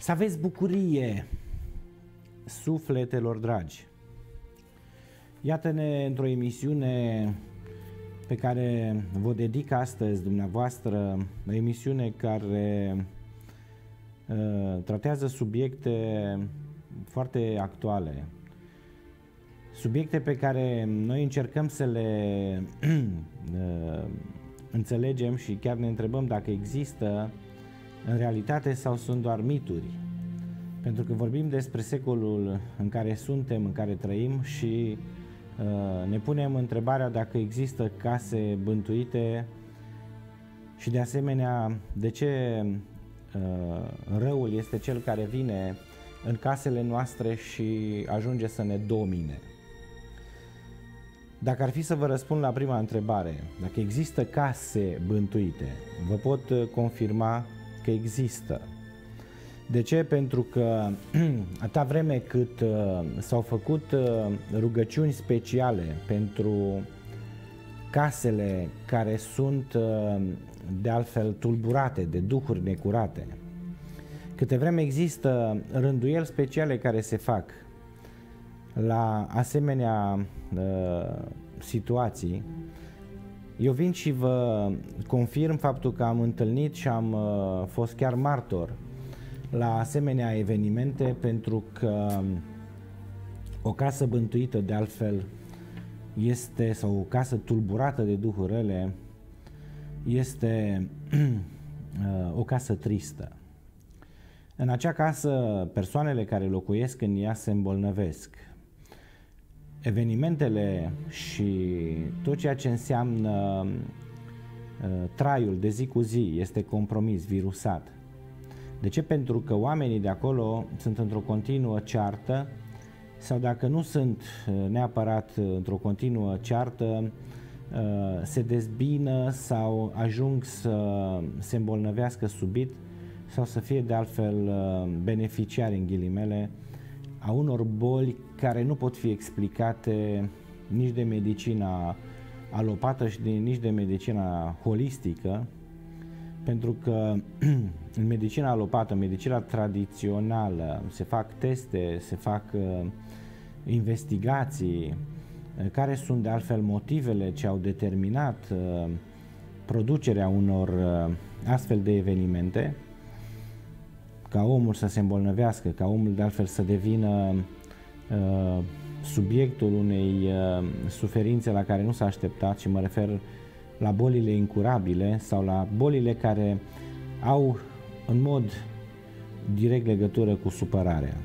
Să aveți bucurie, sufletelor dragi. Iată-ne într-o emisiune pe care vă dedic astăzi dumneavoastră, o emisiune care uh, tratează subiecte foarte actuale, subiecte pe care noi încercăm să le uh, înțelegem și chiar ne întrebăm dacă există în realitate sau sunt doar mituri. Pentru că vorbim despre secolul în care suntem, în care trăim și uh, ne punem întrebarea dacă există case bântuite și de asemenea de ce uh, răul este cel care vine în casele noastre și ajunge să ne domine. Dacă ar fi să vă răspund la prima întrebare, dacă există case bântuite, vă pot uh, confirma că există. De ce? Pentru că atâta vreme cât uh, s-au făcut uh, rugăciuni speciale pentru casele care sunt uh, de altfel tulburate de duhuri necurate, câte vreme există rânduieli speciale care se fac la asemenea uh, situații, eu vin și vă confirm faptul că am întâlnit și am uh, fost chiar martor la asemenea evenimente pentru că o casă bântuită de altfel este, sau o casă tulburată de duhuri rele, este uh, o casă tristă. În acea casă, persoanele care locuiesc în ea se îmbolnăvesc, evenimentele și tot ceea ce înseamnă uh, traiul de zi cu zi este compromis, virusat. De ce? Pentru că oamenii de acolo sunt într-o continuă ceartă sau dacă nu sunt uh, neapărat într-o continuă ceartă, uh, se dezbină sau ajung să se îmbolnăvească subit sau să fie de altfel beneficiari în ghilimele a unor boli care nu pot fi explicate nici de medicina alopată și de, nici de medicina holistică, pentru că în medicina alopată, în medicina tradițională, se fac teste, se fac uh, investigații, uh, care sunt de altfel motivele ce au determinat uh, producerea unor uh, astfel de evenimente, ca omul să se îmbolnăvească, ca omul de altfel să devină uh, subiectul unei uh, suferințe la care nu s-a așteptat și mă refer la bolile incurabile sau la bolile care au în mod direct legătură cu supărarea.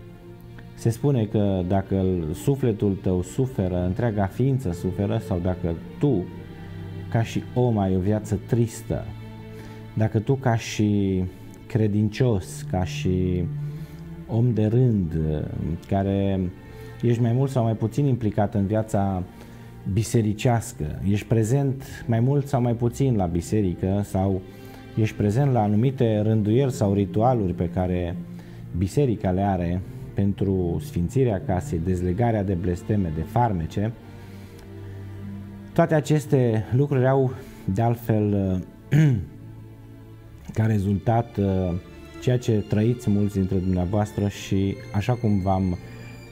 Se spune că dacă sufletul tău suferă, întreaga ființă suferă sau dacă tu ca și om ai o viață tristă, dacă tu ca și credincios, ca și om de rând, care ești mai mult sau mai puțin implicat în viața bisericească, ești prezent mai mult sau mai puțin la biserică sau ești prezent la anumite rânduieli sau ritualuri pe care biserica le are pentru sfințirea casei, dezlegarea de blesteme, de farmece, toate aceste lucruri au de altfel ca rezultat uh, ceea ce trăiți mulți dintre dumneavoastră și așa cum v-am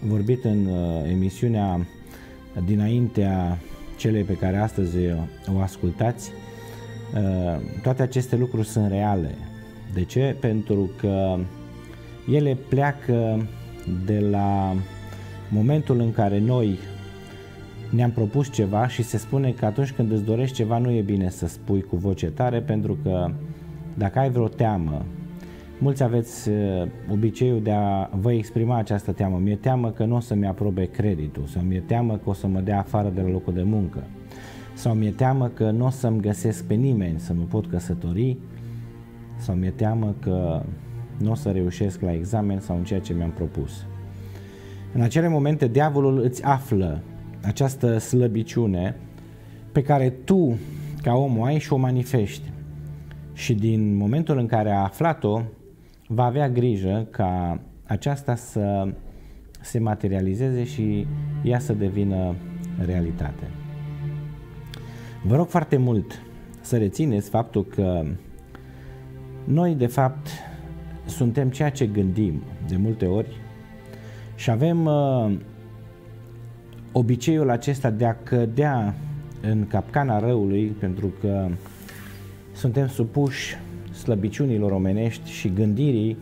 vorbit în uh, emisiunea dinaintea celei pe care astăzi o ascultați, uh, toate aceste lucruri sunt reale. De ce? Pentru că ele pleacă de la momentul în care noi ne-am propus ceva și se spune că atunci când îți dorești ceva nu e bine să spui cu voce tare pentru că dacă ai vreo teamă, mulți aveți uh, obiceiul de a vă exprima această teamă. Mi-e teamă că nu o să-mi aprobe creditul sau mi-e teamă că o să mă dea afară de la locul de muncă sau mi-e teamă că nu o să-mi găsesc pe nimeni să mă pot căsători sau mi-e teamă că nu o să reușesc la examen sau în ceea ce mi-am propus. În acele momente, diavolul îți află această slăbiciune pe care tu, ca om, o ai și o manifesti și din momentul în care a aflat-o, va avea grijă ca aceasta să se materializeze și ea să devină realitate. Vă rog foarte mult să rețineți faptul că noi, de fapt, suntem ceea ce gândim de multe ori și avem uh, obiceiul acesta de a cădea în capcana răului pentru că suntem supuși slăbiciunilor omenești și gândirii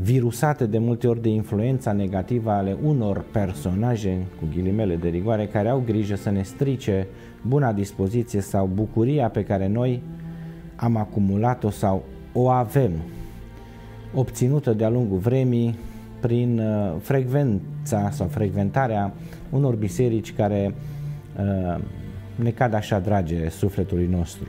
virusate de multe ori de influența negativă ale unor personaje, cu ghilimele de rigoare, care au grijă să ne strice buna dispoziție sau bucuria pe care noi am acumulat-o sau o avem obținută de-a lungul vremii prin uh, frecvența sau frecventarea unor biserici care uh, ne cad așa drage sufletului nostru.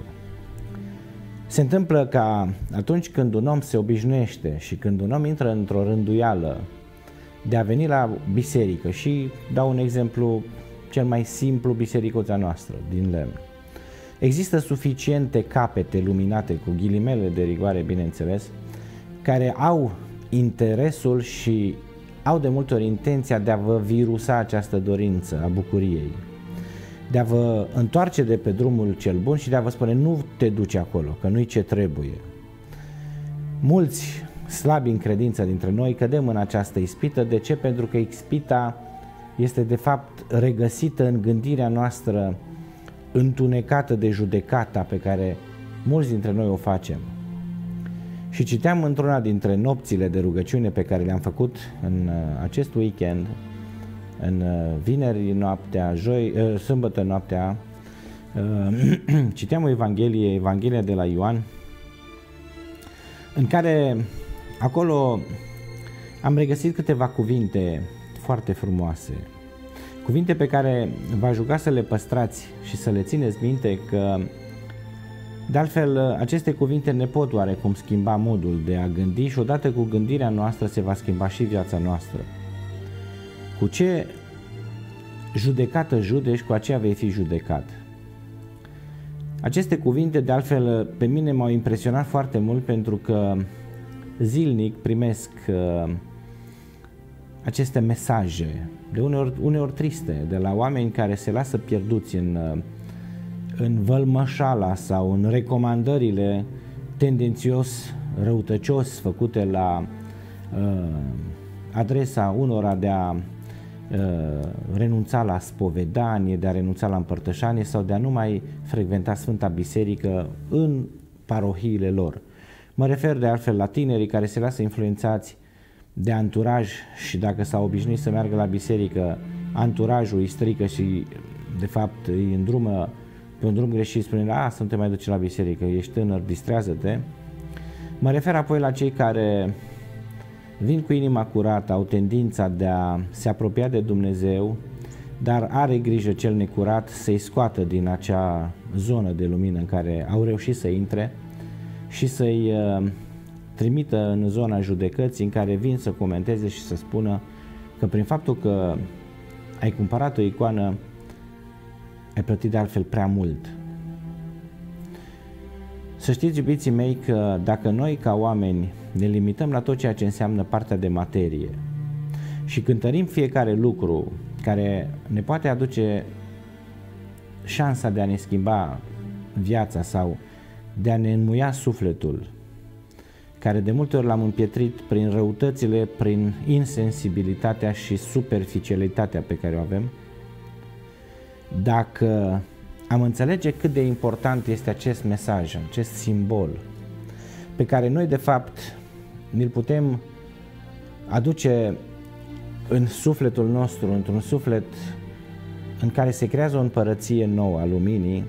Se întâmplă ca atunci când un om se obișnuiește și când un om intră într-o rânduială de a veni la biserică și dau un exemplu cel mai simplu, bisericuța noastră din lemn. Există suficiente capete luminate cu ghilimele de rigoare, bineînțeles, care au interesul și au de multe ori intenția de a vă virusa această dorință a bucuriei, de a vă întoarce de pe drumul cel bun și de a vă spune nu te duci acolo, că nu-i ce trebuie. Mulți slabi în credință dintre noi cădem în această ispită. De ce? Pentru că ispita este de fapt regăsită în gândirea noastră întunecată de judecata pe care mulți dintre noi o facem. Și citeam într-una dintre nopțile de rugăciune pe care le-am făcut în uh, acest weekend, în uh, vineri noaptea, joi, uh, sâmbătă noaptea, citeam o Evanghelie, Evanghelia de la Ioan, în care acolo am regăsit câteva cuvinte foarte frumoase. Cuvinte pe care v-aș ruga să le păstrați și să le țineți minte că de altfel, aceste cuvinte ne pot oarecum schimba modul de a gândi și odată cu gândirea noastră se va schimba și viața noastră. Cu ce judecată judești, cu aceea vei fi judecat. Aceste cuvinte, de altfel, pe mine m-au impresionat foarte mult pentru că zilnic primesc uh, aceste mesaje, de uneori, uneori triste, de la oameni care se lasă pierduți în uh, în vălmășala sau în recomandările tendențios răutăcios făcute la uh, adresa unora de a uh, renunța la spovedanie, de a renunța la împărtășanie sau de a nu mai frecventa Sfânta Biserică în parohiile lor. Mă refer de altfel la tinerii care se lasă influențați de anturaj și dacă s-au obișnuit să meargă la biserică, anturajul îi strică și de fapt îi îndrumă pe un drum greșit spune, a, să nu te mai duci la biserică, ești tânăr, distrează-te. Mă refer apoi la cei care vin cu inima curată, au tendința de a se apropia de Dumnezeu, dar are grijă cel necurat să-i scoată din acea zonă de lumină în care au reușit să intre și să-i uh, trimită în zona judecății în care vin să comenteze și să spună că prin faptul că ai cumpărat o icoană ai plătit de altfel prea mult. Să știți, iubiții mei, că dacă noi ca oameni ne limităm la tot ceea ce înseamnă partea de materie. Și cântărim fiecare lucru care ne poate aduce șansa de a ne schimba viața sau de a ne înmuia sufletul, care de multe ori l-am împietrit prin răutățile, prin insensibilitatea și superficialitatea pe care o avem, dacă am înțelege cât de important este acest mesaj, acest simbol, pe care noi de fapt ne-l putem aduce în sufletul nostru, într-un suflet în care se creează o împărăție nouă a luminii,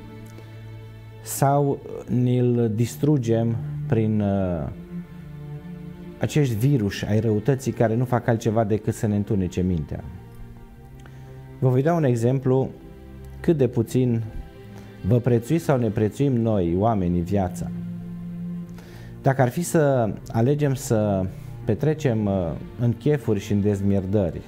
sau ne-l distrugem prin uh, acești virus ai răutății care nu fac altceva decât să ne întunece mintea. Vă voi da un exemplu cât de puțin vă prețuiți sau ne prețuim noi, oamenii, viața. Dacă ar fi să alegem să petrecem uh, în chefuri și în dezmierdări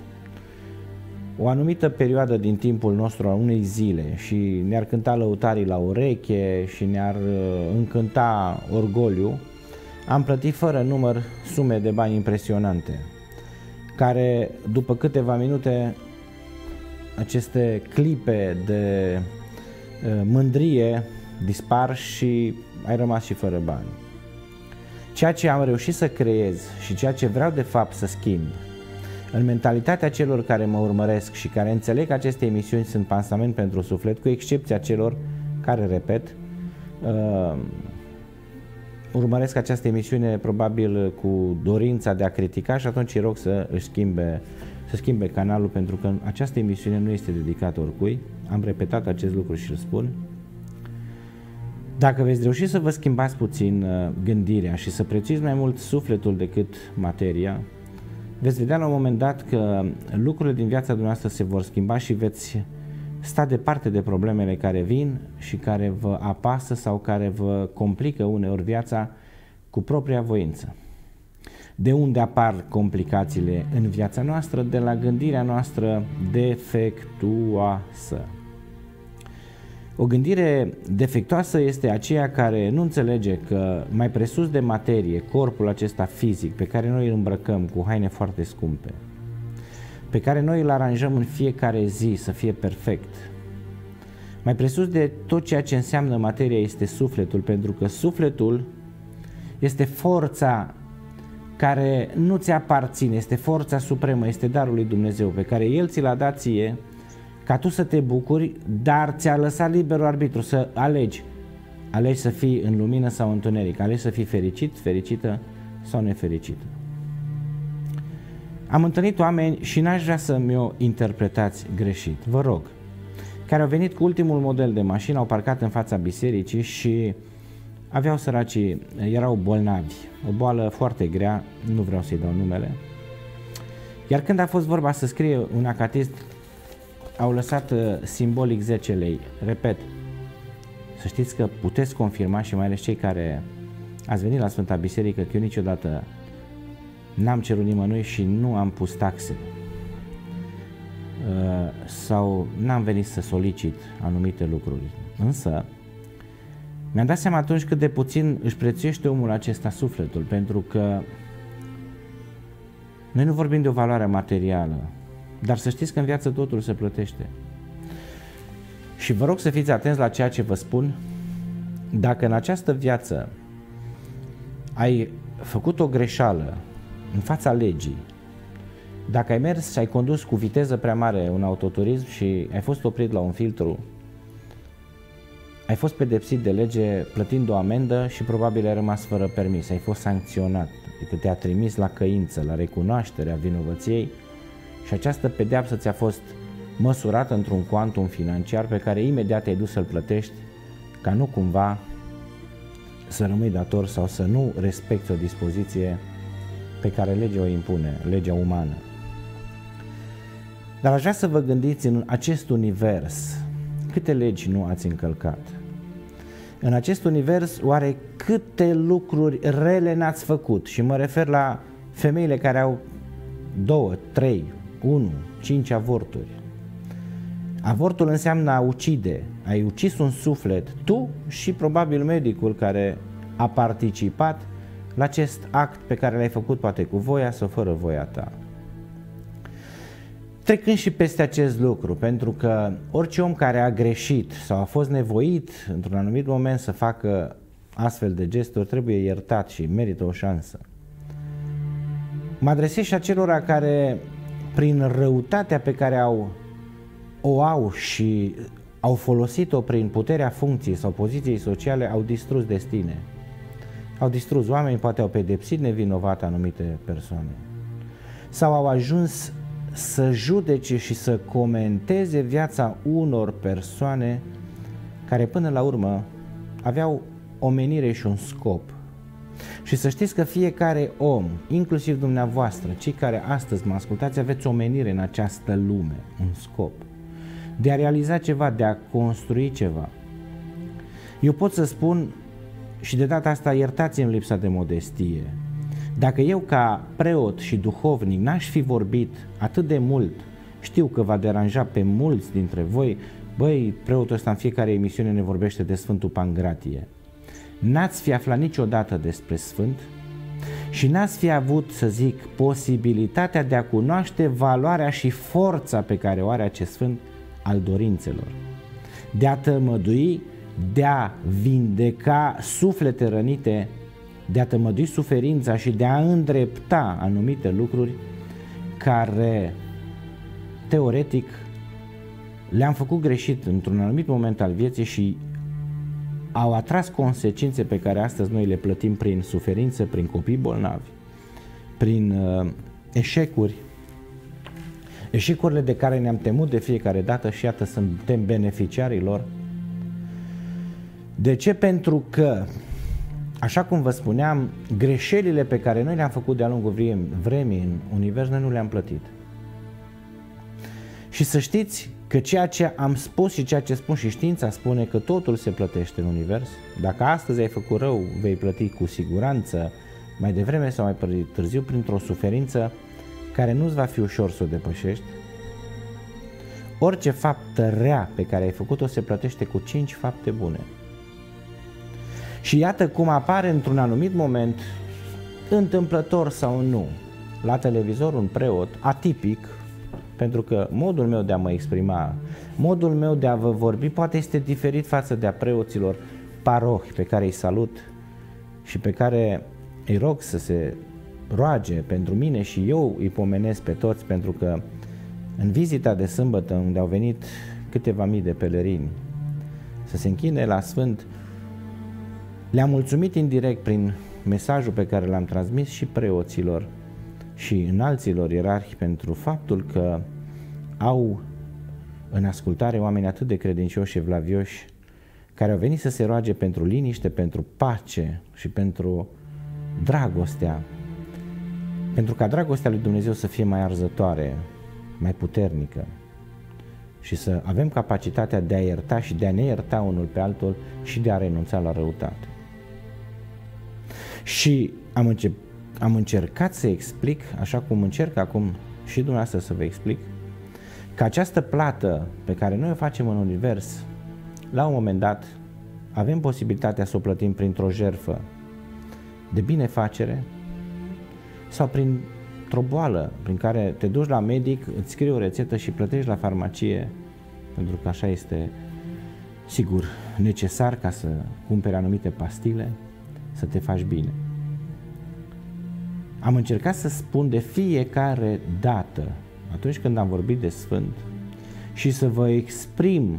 o anumită perioadă din timpul nostru a unei zile și ne-ar cânta lăutarii la ureche și ne-ar uh, încânta orgoliu, am plătit fără număr sume de bani impresionante, care după câteva minute aceste clipe de uh, mândrie dispar și ai rămas și fără bani. Ceea ce am reușit să creez și ceea ce vreau de fapt să schimb în mentalitatea celor care mă urmăresc și care înțeleg că aceste emisiuni sunt pansament pentru suflet, cu excepția celor care, repet, uh, urmăresc această emisiune probabil cu dorința de a critica și atunci îi rog să își schimbe, să schimbe canalul pentru că această emisiune nu este dedicată oricui. Am repetat acest lucru și îl spun. Dacă veți reuși să vă schimbați puțin uh, gândirea și să prețuiți mai mult sufletul decât materia, veți vedea la un moment dat că lucrurile din viața dumneavoastră se vor schimba și veți sta departe de problemele care vin și care vă apasă sau care vă complică uneori viața cu propria voință. De unde apar complicațiile în viața noastră? De la gândirea noastră defectuoasă. O gândire defectoasă este aceea care nu înțelege că mai presus de materie, corpul acesta fizic pe care noi îl îmbrăcăm cu haine foarte scumpe, pe care noi îl aranjăm în fiecare zi să fie perfect, mai presus de tot ceea ce înseamnă materia este sufletul, pentru că sufletul este forța care nu ți aparține, este forța supremă, este darul lui Dumnezeu pe care El ți l-a dat ție ca tu să te bucuri, dar ți-a lăsat liberul arbitru să alegi. Alegi să fii în lumină sau în întuneric, alegi să fii fericit, fericită sau nefericită. Am întâlnit oameni și n-aș vrea să mi-o interpretați greșit, vă rog, care au venit cu ultimul model de mașină, au parcat în fața bisericii și aveau săracii, erau bolnavi, o boală foarte grea, nu vreau să-i dau numele, iar când a fost vorba să scrie un acatist au lăsat uh, simbolic 10 lei. Repet, să știți că puteți confirma și mai ales cei care ați venit la Sfânta Biserică că eu niciodată n-am cerut nimănui și nu am pus taxe uh, sau n-am venit să solicit anumite lucruri. Însă, mi-am dat seama atunci cât de puțin își prețuiește omul acesta sufletul, pentru că noi nu vorbim de o valoare materială, dar să știți că în viață totul se plătește. Și vă rog să fiți atenți la ceea ce vă spun. Dacă în această viață ai făcut o greșeală în fața legii, dacă ai mers și ai condus cu viteză prea mare un autoturism și ai fost oprit la un filtru, ai fost pedepsit de lege plătind o amendă și probabil ai rămas fără permis, ai fost sancționat, adică te-a trimis la căință, la recunoașterea vinovăției și această pedeapsă ți-a fost măsurată într-un cuantum financiar pe care imediat ai dus să-l plătești ca nu cumva să rămâi dator sau să nu respecti o dispoziție pe care legea o impune, legea umană. Dar aș vrea să vă gândiți în acest univers câte legi nu ați încălcat. În acest univers oare câte lucruri rele n-ați făcut și mă refer la femeile care au două, trei, 1. 5 avorturi. Avortul înseamnă a ucide. Ai ucis un suflet, tu și probabil medicul care a participat la acest act pe care l-ai făcut poate cu voia sau fără voia ta. Trecând și peste acest lucru, pentru că orice om care a greșit sau a fost nevoit într-un anumit moment să facă astfel de gesturi trebuie iertat și merită o șansă. Mă adresez și acelora care prin răutatea pe care au, o au și au folosit-o prin puterea funcției sau poziției sociale, au distrus destine. Au distrus oameni, poate au pedepsit nevinovat anumite persoane. Sau au ajuns să judece și să comenteze viața unor persoane care până la urmă aveau o menire și un scop – și să știți că fiecare om, inclusiv dumneavoastră, cei care astăzi mă ascultați, aveți o menire în această lume, un scop. De a realiza ceva, de a construi ceva. Eu pot să spun și de data asta iertați-mi lipsa de modestie. Dacă eu ca preot și duhovnic n-aș fi vorbit atât de mult, știu că va deranja pe mulți dintre voi, băi, preotul ăsta în fiecare emisiune ne vorbește de Sfântul Pangratie n-ați fi aflat niciodată despre Sfânt și n-ați fi avut, să zic, posibilitatea de a cunoaște valoarea și forța pe care o are acest Sfânt al dorințelor, de a tămădui, de a vindeca suflete rănite de a tămădui suferința și de a îndrepta anumite lucruri care teoretic le-am făcut greșit într-un anumit moment al vieții și au atras consecințe pe care astăzi noi le plătim prin suferință, prin copii bolnavi, prin uh, eșecuri, eșecurile de care ne-am temut de fiecare dată și iată suntem beneficiarii lor. De ce? Pentru că, așa cum vă spuneam, greșelile pe care noi le-am făcut de-a lungul vremii în univers, noi nu le-am plătit. Și să știți că ceea ce am spus și ceea ce spun și știința spune că totul se plătește în univers. Dacă astăzi ai făcut rău, vei plăti cu siguranță mai devreme sau mai târziu printr-o suferință care nu-ți va fi ușor să o depășești. Orice faptă rea pe care ai făcut-o se plătește cu cinci fapte bune. Și iată cum apare într-un anumit moment, întâmplător sau nu, la televizor un preot atipic, pentru că modul meu de a mă exprima, modul meu de a vă vorbi poate este diferit față de a preoților parohi pe care îi salut și pe care îi rog să se roage pentru mine și eu îi pomenesc pe toți pentru că în vizita de sâmbătă unde au venit câteva mii de pelerini să se închine la Sfânt, le-am mulțumit indirect prin mesajul pe care l-am transmis și preoților și înalților ierarhi pentru faptul că au în ascultare oameni atât de credincioși și vlavioși care au venit să se roage pentru liniște, pentru pace și pentru dragostea, pentru ca dragostea lui Dumnezeu să fie mai arzătoare, mai puternică și să avem capacitatea de a ierta și de a ne ierta unul pe altul și de a renunța la răutate. Și am, încep, am încercat să explic, așa cum încerc acum și dumneavoastră să vă explic, că această plată pe care noi o facem în univers, la un moment dat, avem posibilitatea să o plătim printr-o jerfă de binefacere sau printr-o boală prin care te duci la medic, îți scrie o rețetă și plătești la farmacie, pentru că așa este sigur necesar ca să cumperi anumite pastile, să te faci bine. Am încercat să spun de fiecare dată atunci când am vorbit de Sfânt și să vă exprim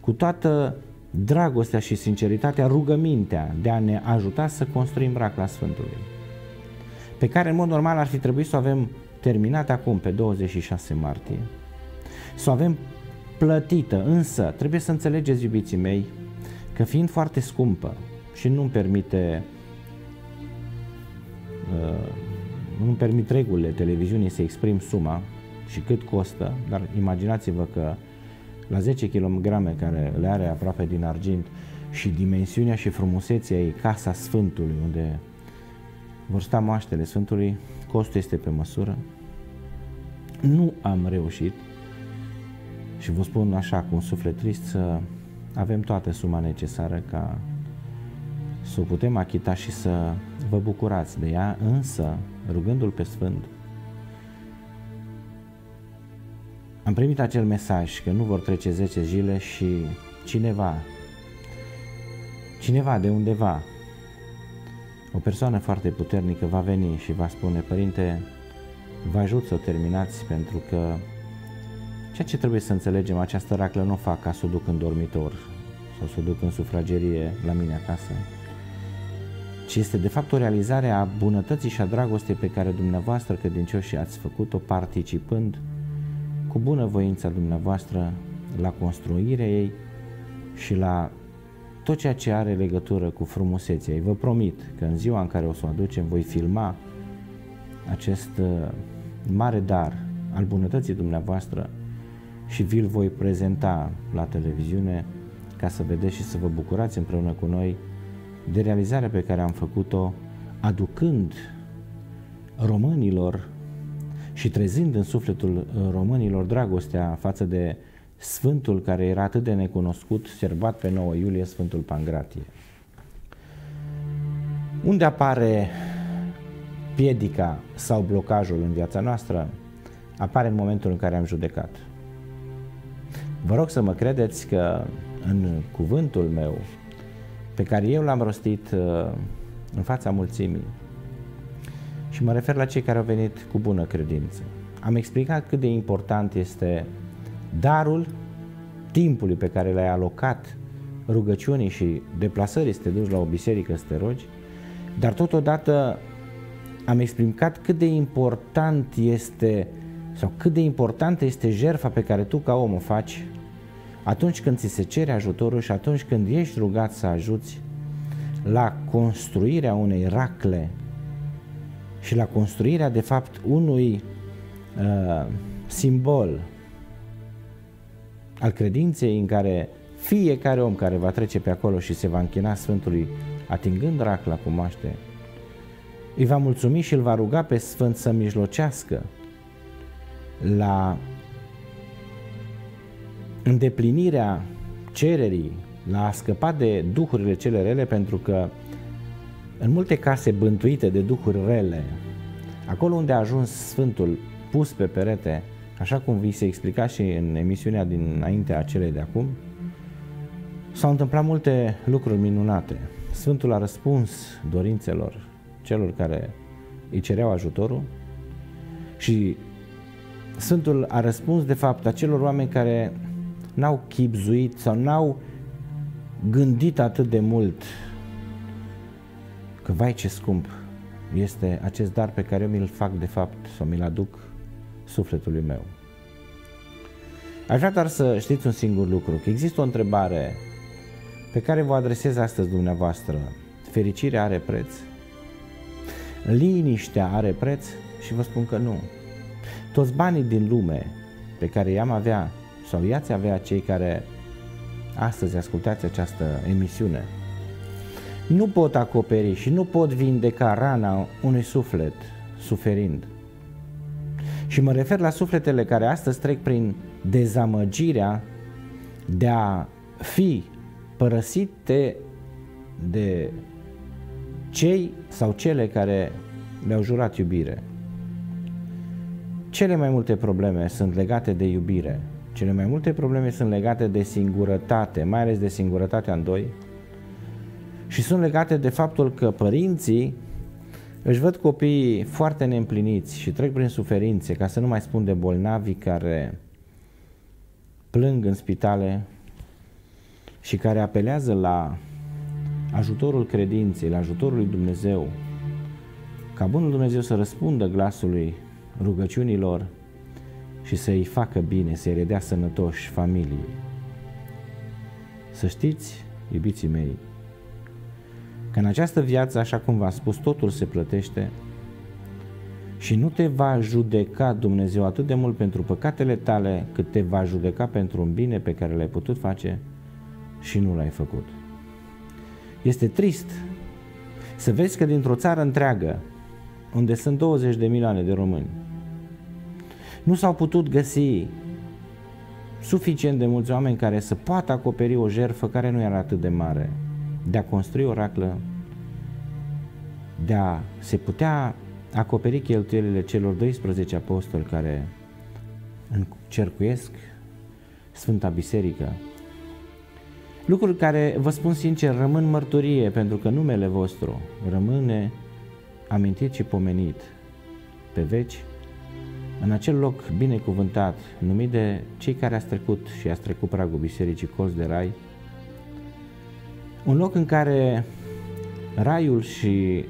cu toată dragostea și sinceritatea rugămintea de a ne ajuta să construim racla Sfântului, pe care în mod normal ar fi trebuit să o avem terminat acum pe 26 martie, să o avem plătită, însă trebuie să înțelegeți, iubiții mei, că fiind foarte scumpă și nu-mi permite uh, nu-mi permit regulile televiziunii să exprim suma, și cât costă, dar imaginați-vă că la 10 kg care le are aproape din argint și dimensiunea și frumusețea ei Casa Sfântului, unde vor sta moaștele Sfântului, costul este pe măsură. Nu am reușit și vă spun așa cu un suflet trist să avem toată suma necesară ca să o putem achita și să vă bucurați de ea, însă rugându-L pe Sfânt Am primit acel mesaj că nu vor trece 10 zile și cineva, cineva de undeva, o persoană foarte puternică va veni și va spune, Părinte, vă ajut să o terminați pentru că ceea ce trebuie să înțelegem, această raclă nu o fac ca să o duc în dormitor sau să o duc în sufragerie la mine acasă, ci este de fapt o realizare a bunătății și a dragostei pe care dumneavoastră credincioși ați făcut-o participând cu bună voința dumneavoastră la construirea ei și la tot ceea ce are legătură cu frumusețea ei. Vă promit că în ziua în care o să o aducem voi filma acest uh, mare dar al bunătății dumneavoastră și vi-l voi prezenta la televiziune ca să vedeți și să vă bucurați împreună cu noi de realizarea pe care am făcut-o aducând românilor și trezind în sufletul uh, românilor dragostea față de Sfântul care era atât de necunoscut, serbat pe 9 iulie, Sfântul Pangratie. Unde apare piedica sau blocajul în viața noastră? Apare în momentul în care am judecat. Vă rog să mă credeți că în cuvântul meu, pe care eu l-am rostit uh, în fața mulțimii. Și mă refer la cei care au venit cu bună credință. Am explicat cât de important este darul timpului pe care l-ai alocat rugăciunii și deplasării să te duci la o biserică să te rogi, dar totodată am explicat cât de important este sau cât de importantă este jertfa pe care tu ca om o faci atunci când ți se cere ajutorul și atunci când ești rugat să ajuți la construirea unei racle și la construirea de fapt unui uh, simbol al credinței în care fiecare om care va trece pe acolo și se va închina Sfântului atingând racla cu maște, îi va mulțumi și îl va ruga pe Sfânt să mijlocească la îndeplinirea cererii, la a scăpa de duhurile cele rele, pentru că în multe case bântuite de duhuri rele, acolo unde a ajuns Sfântul pus pe perete, așa cum vi se explica și în emisiunea dinaintea celei de acum, s-au întâmplat multe lucruri minunate. Sfântul a răspuns dorințelor celor care îi cereau ajutorul și Sfântul a răspuns de fapt acelor oameni care n-au chipzuit sau n-au gândit atât de mult că vai ce scump este acest dar pe care eu mi-l fac de fapt sau mi-l aduc sufletului meu. Aș vrea doar să știți un singur lucru, că există o întrebare pe care vă adresez astăzi dumneavoastră. Fericirea are preț? Liniștea are preț? Și vă spun că nu. Toți banii din lume pe care i-am avea sau i-ați avea cei care astăzi ascultați această emisiune nu pot acoperi și nu pot vindeca rana unui suflet suferind. Și mă refer la sufletele care astăzi trec prin dezamăgirea de a fi părăsite de cei sau cele care le-au jurat iubire. Cele mai multe probleme sunt legate de iubire. Cele mai multe probleme sunt legate de singurătate, mai ales de singurătatea în doi, și sunt legate de faptul că părinții își văd copiii foarte neîmpliniți și trec prin suferințe, ca să nu mai spun de bolnavi care plâng în spitale și care apelează la ajutorul credinței, la ajutorul lui Dumnezeu, ca Bunul Dumnezeu să răspundă glasului rugăciunilor și să-i facă bine, să-i redea sănătoși familiei. Să știți, iubiții mei, că în această viață, așa cum v-am spus, totul se plătește și nu te va judeca Dumnezeu atât de mult pentru păcatele tale, cât te va judeca pentru un bine pe care l-ai putut face și nu l-ai făcut. Este trist să vezi că dintr-o țară întreagă, unde sunt 20 de milioane de români, nu s-au putut găsi suficient de mulți oameni care să poată acoperi o jerfă care nu era atât de mare, de a construi o raclă, de a se putea acoperi cheltuielile celor 12 apostoli care încercuiesc Sfânta Biserică. Lucruri care, vă spun sincer, rămân mărturie pentru că numele vostru rămâne amintit și pomenit pe veci în acel loc binecuvântat, numit de cei care ați trecut și ați trecut pragul Bisericii Colț de Rai, un loc în care raiul și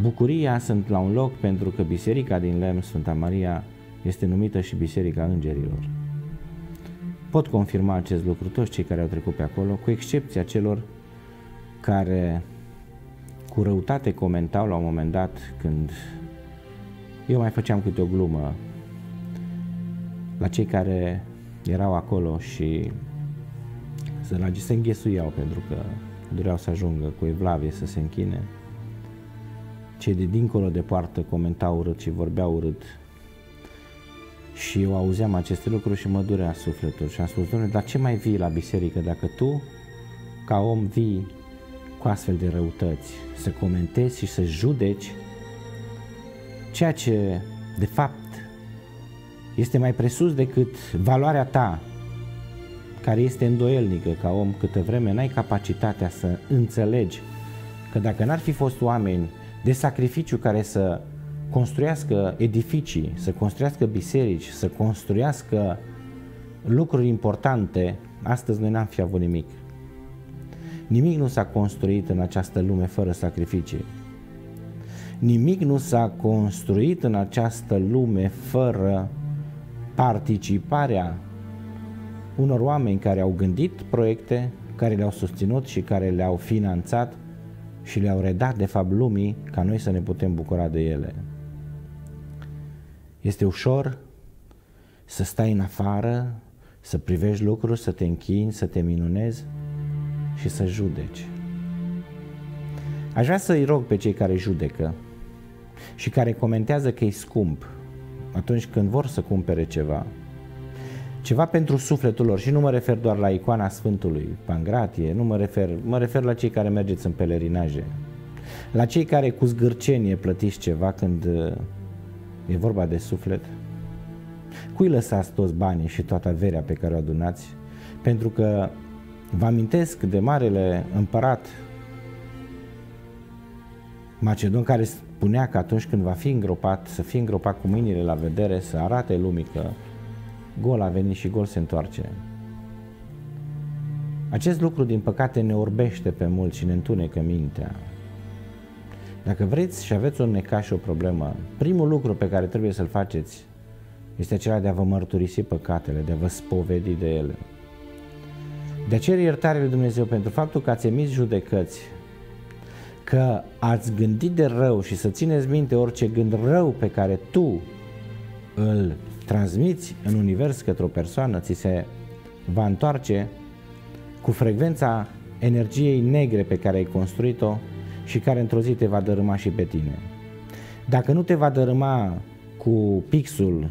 bucuria sunt la un loc pentru că Biserica din Lemn, Sfânta Maria, este numită și Biserica Îngerilor. Pot confirma acest lucru toți cei care au trecut pe acolo, cu excepția celor care cu răutate comentau la un moment dat când eu mai făceam câte o glumă la cei care erau acolo și săragii se înghesuiau pentru că doreau să ajungă cu evlavie să se închine. Cei de dincolo de poartă comentau urât și vorbeau urât. Și eu auzeam aceste lucruri și mă durea sufletul și am spus, Doamne, dar ce mai vii la biserică dacă tu, ca om, vii cu astfel de răutăți, să comentezi și să judeci ceea ce, de fapt, este mai presus decât valoarea ta care este îndoielnică ca om câtă vreme n-ai capacitatea să înțelegi că dacă n-ar fi fost oameni de sacrificiu care să construiască edificii, să construiască biserici, să construiască lucruri importante, astăzi noi n-am fi avut nimic. Nimic nu s-a construit în această lume fără sacrificii. Nimic nu s-a construit în această lume fără participarea unor oameni care au gândit proiecte, care le-au susținut și care le-au finanțat și le-au redat de fapt lumii ca noi să ne putem bucura de ele. Este ușor să stai în afară, să privești lucruri, să te închini, să te minunezi și să judeci. Aș vrea să-i rog pe cei care judecă și care comentează că e scump atunci când vor să cumpere ceva, ceva pentru sufletul lor și nu mă refer doar la icoana Sfântului Pangratie, nu mă refer, mă refer la cei care mergeți în pelerinaje, la cei care cu zgârcenie plătiți ceva când uh, e vorba de suflet. Cui lăsați toți banii și toată averea pe care o adunați? Pentru că vă amintesc de marele împărat Macedon care spunea că atunci când va fi îngropat, să fie îngropat cu mâinile la vedere, să arate lumii că gol a venit și gol se întoarce. Acest lucru, din păcate, ne orbește pe mult și ne întunecă mintea. Dacă vreți și aveți un necas și o problemă, primul lucru pe care trebuie să-l faceți este acela de a vă mărturisi păcatele, de a vă spovedi de ele. De a cere iertare lui Dumnezeu pentru faptul că ați emis judecăți, că ați gândit de rău și să țineți minte orice gând rău pe care tu îl transmiți în univers către o persoană, ți se va întoarce cu frecvența energiei negre pe care ai construit-o și care într-o zi te va dărâma și pe tine. Dacă nu te va dărâma cu pixul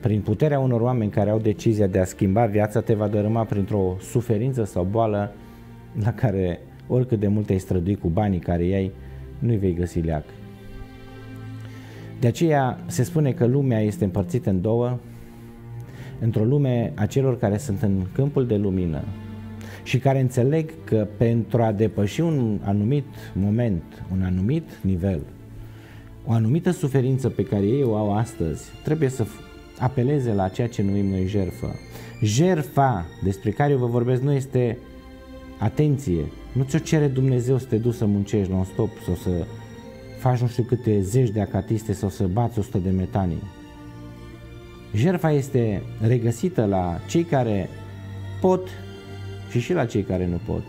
prin puterea unor oameni care au decizia de a schimba viața, te va dărâma printr-o suferință sau boală la care oricât de mult ai strădui cu banii care i-ai, nu-i vei găsi leac. De aceea se spune că lumea este împărțită în două, într-o lume a celor care sunt în câmpul de lumină și care înțeleg că pentru a depăși un anumit moment, un anumit nivel, o anumită suferință pe care ei o au astăzi, trebuie să apeleze la ceea ce numim noi jerfă. Jerfa despre care eu vă vorbesc nu este atenție, nu ți-o cere Dumnezeu să te duci să muncești non-stop sau să faci nu știu câte zeci de acatiste sau să bați 100 de metanii. Jerfa este regăsită la cei care pot și și la cei care nu pot.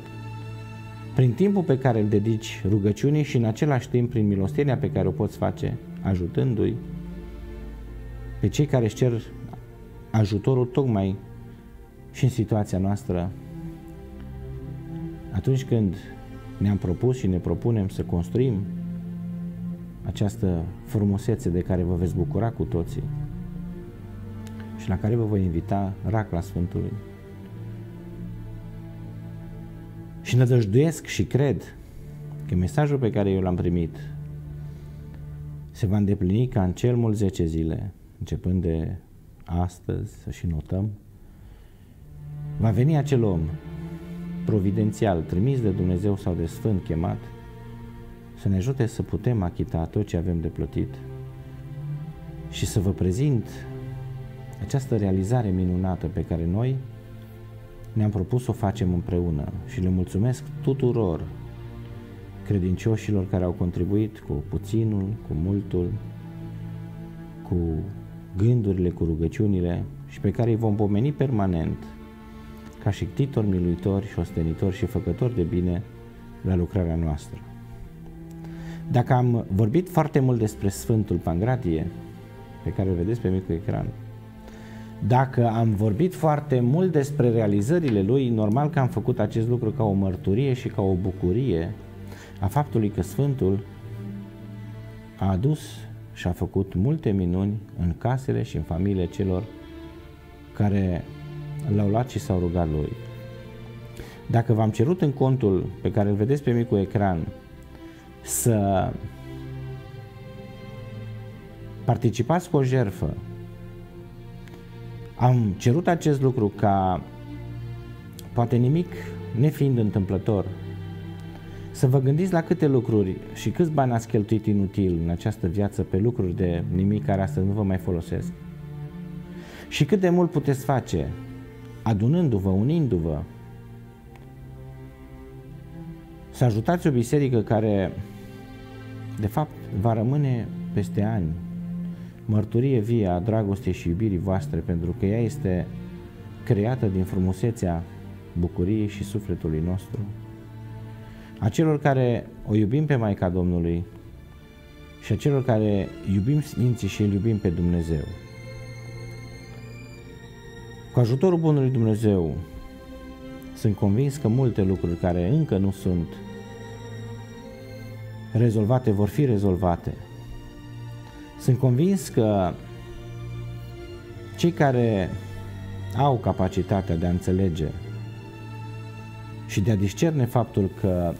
Prin timpul pe care îl dedici rugăciunii și în același timp prin milostenia pe care o poți face, ajutându-i pe cei care își cer ajutorul tocmai și în situația noastră, atunci când ne-am propus și ne propunem să construim această frumusețe de care vă veți bucura cu toții și la care vă voi invita racla Sfântului. Și nădăjduiesc și cred că mesajul pe care eu l-am primit se va îndeplini ca în cel mult 10 zile, începând de astăzi, să și notăm, va veni acel om providențial, trimis de Dumnezeu sau de Sfânt chemat, să ne ajute să putem achita tot ce avem de plătit și să vă prezint această realizare minunată pe care noi ne-am propus să o facem împreună și le mulțumesc tuturor credincioșilor care au contribuit cu puținul, cu multul, cu gândurile, cu rugăciunile și pe care îi vom pomeni permanent ca și titori miluitori și ostenitori și făcători de bine la lucrarea noastră. Dacă am vorbit foarte mult despre Sfântul Pangratie, pe care îl vedeți pe micul ecran, dacă am vorbit foarte mult despre realizările lui, normal că am făcut acest lucru ca o mărturie și ca o bucurie a faptului că Sfântul a adus și a făcut multe minuni în casele și în familiile celor care l-au luat și s-au rugat lui. Dacă v-am cerut în contul pe care îl vedeți pe micul ecran să participați cu o jerfă, am cerut acest lucru ca poate nimic nefiind întâmplător, să vă gândiți la câte lucruri și câți bani ați cheltuit inutil în această viață pe lucruri de nimic care astăzi nu vă mai folosesc. Și cât de mult puteți face adunându-vă, unindu-vă, să ajutați o biserică care, de fapt, va rămâne peste ani mărturie vie a dragostei și iubirii voastre, pentru că ea este creată din frumusețea bucuriei și sufletului nostru. A celor care o iubim pe Maica Domnului și a celor care iubim Sfinții și îl iubim pe Dumnezeu. Cu ajutorul Bunului Dumnezeu sunt convins că multe lucruri care încă nu sunt rezolvate vor fi rezolvate. Sunt convins că cei care au capacitatea de a înțelege și de a discerne faptul că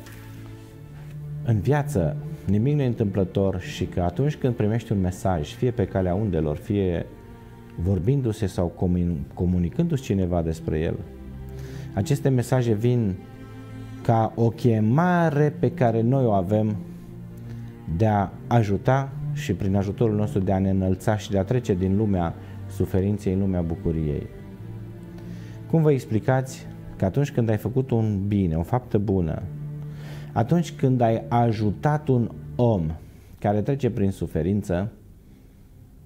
în viață nimic nu e întâmplător și că atunci când primești un mesaj, fie pe calea undelor, fie vorbindu-se sau comunicându-se cineva despre el, aceste mesaje vin ca o chemare pe care noi o avem de a ajuta și prin ajutorul nostru de a ne înălța și de a trece din lumea suferinței în lumea bucuriei. Cum vă explicați că atunci când ai făcut un bine, o faptă bună, atunci când ai ajutat un om care trece prin suferință,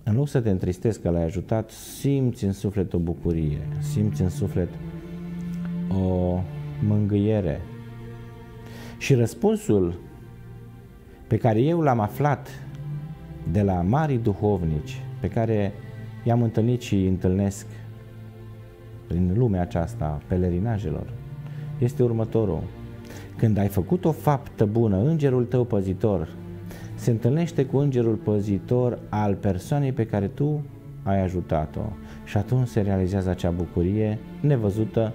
în loc să te întristezi că l-ai ajutat, simți în suflet o bucurie, simți în suflet o mângâiere. Și răspunsul pe care eu l-am aflat de la mari duhovnici pe care i-am întâlnit și întâlnesc prin lumea aceasta pelerinajelor, este următorul. Când ai făcut o faptă bună, îngerul tău păzitor se întâlnește cu îngerul păzitor al persoanei pe care tu ai ajutat-o și atunci se realizează acea bucurie nevăzută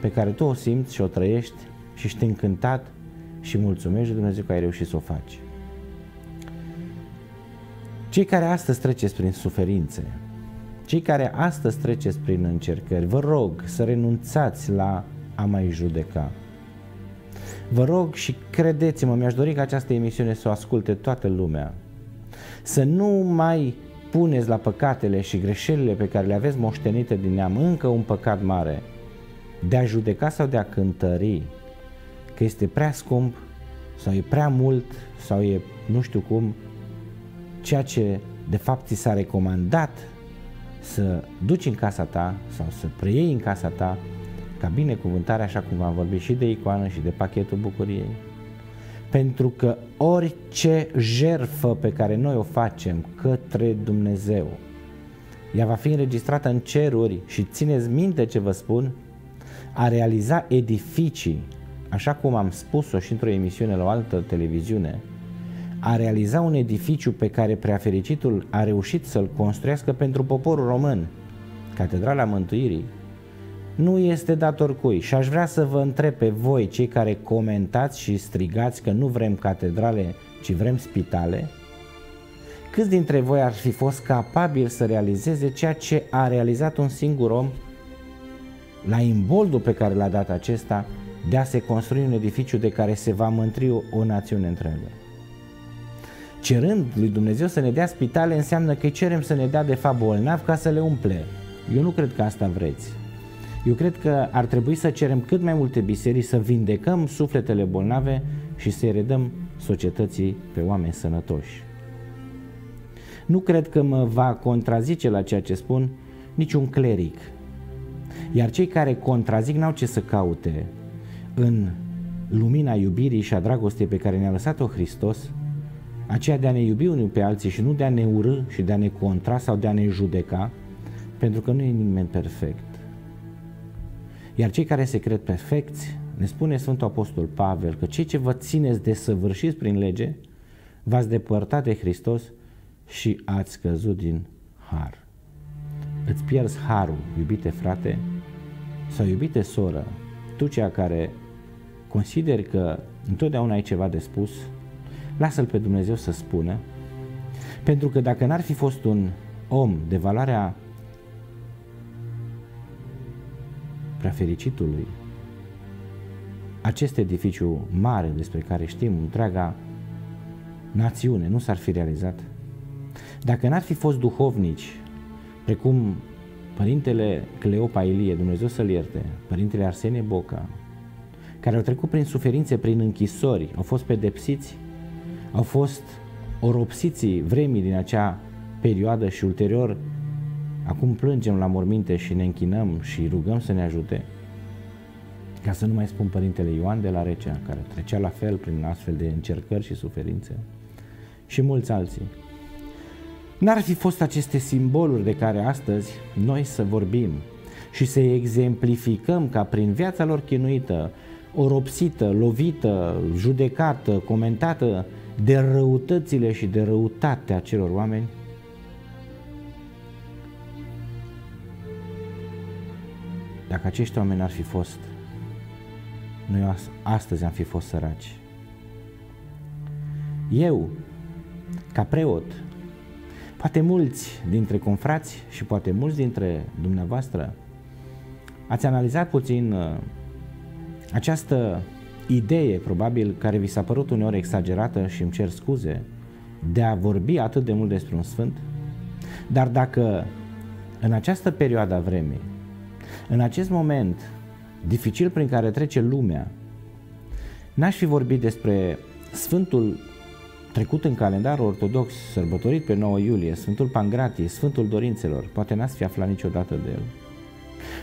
pe care tu o simți și o trăiești și ești încântat și mulțumești de Dumnezeu că ai reușit să o faci. Cei care astăzi treceți prin suferințe, cei care astăzi treceți prin încercări, vă rog să renunțați la a mai judeca. Vă rog și credeți-mă, mi-aș dori ca această emisiune să o asculte toată lumea. Să nu mai puneți la păcatele și greșelile pe care le aveți moștenite din neam încă un păcat mare de a judeca sau de a cântări că este prea scump sau e prea mult sau e nu știu cum ceea ce de fapt ți s-a recomandat să duci în casa ta sau să preiei în casa ta ca binecuvântare, așa cum am vorbit și de icoană și de pachetul bucuriei. Pentru că orice jerfă pe care noi o facem către Dumnezeu, ea va fi înregistrată în ceruri și țineți minte ce vă spun, a realiza edificii, așa cum am spus-o și într-o emisiune la o altă televiziune, a realiza un edificiu pe care preafericitul a reușit să-l construiască pentru poporul român, Catedrala Mântuirii, nu este dator cui. Și aș vrea să vă întreb pe voi, cei care comentați și strigați că nu vrem catedrale, ci vrem spitale, câți dintre voi ar fi fost capabili să realizeze ceea ce a realizat un singur om la imboldul pe care l-a dat acesta de a se construi un edificiu de care se va mântri o, o națiune întreagă cerând lui Dumnezeu să ne dea spitale înseamnă că îi cerem să ne dea de fapt bolnav ca să le umple. Eu nu cred că asta vreți. Eu cred că ar trebui să cerem cât mai multe biserici să vindecăm sufletele bolnave și să-i redăm societății pe oameni sănătoși. Nu cred că mă va contrazice la ceea ce spun niciun cleric. Iar cei care contrazic n-au ce să caute în lumina iubirii și a dragostei pe care ne-a lăsat-o Hristos, aceea de a ne iubi unii pe alții și nu de a ne urâ și de a ne contra sau de a ne judeca, pentru că nu e nimeni perfect. Iar cei care se cred perfecți, ne spune Sfântul Apostol Pavel că cei ce vă țineți de săvârșiți prin lege, v-ați depărtat de Hristos și ați scăzut din har. Îți pierzi harul, iubite frate sau iubite soră, tu cea care consideri că întotdeauna ai ceva de spus, lasă-L pe Dumnezeu să spună, pentru că dacă n-ar fi fost un om de valoarea prea fericitului, acest edificiu mare despre care știm, întreaga națiune, nu s-ar fi realizat? Dacă n-ar fi fost duhovnici, precum Părintele Cleopa Ilie, Dumnezeu să-l ierte, Părintele Arsenie Boca, care au trecut prin suferințe, prin închisori, au fost pedepsiți, au fost oropsiții vremii din acea perioadă și ulterior acum plângem la morminte și ne închinăm și rugăm să ne ajute. Ca să nu mai spun Părintele Ioan de la Recea, care trecea la fel prin astfel de încercări și suferințe și mulți alții. N-ar fi fost aceste simboluri de care astăzi noi să vorbim și să exemplificăm ca prin viața lor chinuită, oropsită, lovită, judecată, comentată de răutățile și de răutatea acelor oameni? Dacă acești oameni ar fi fost, noi astăzi am fi fost săraci. Eu, ca preot, poate mulți dintre confrați și poate mulți dintre dumneavoastră ați analizat puțin uh, această idee, probabil, care vi s-a părut uneori exagerată și îmi cer scuze, de a vorbi atât de mult despre un sfânt, dar dacă în această perioadă a vremii, în acest moment dificil prin care trece lumea, n-aș fi vorbit despre Sfântul trecut în calendarul ortodox, sărbătorit pe 9 iulie, Sfântul Pangratie, Sfântul Dorințelor, poate n-ați fi aflat niciodată de el.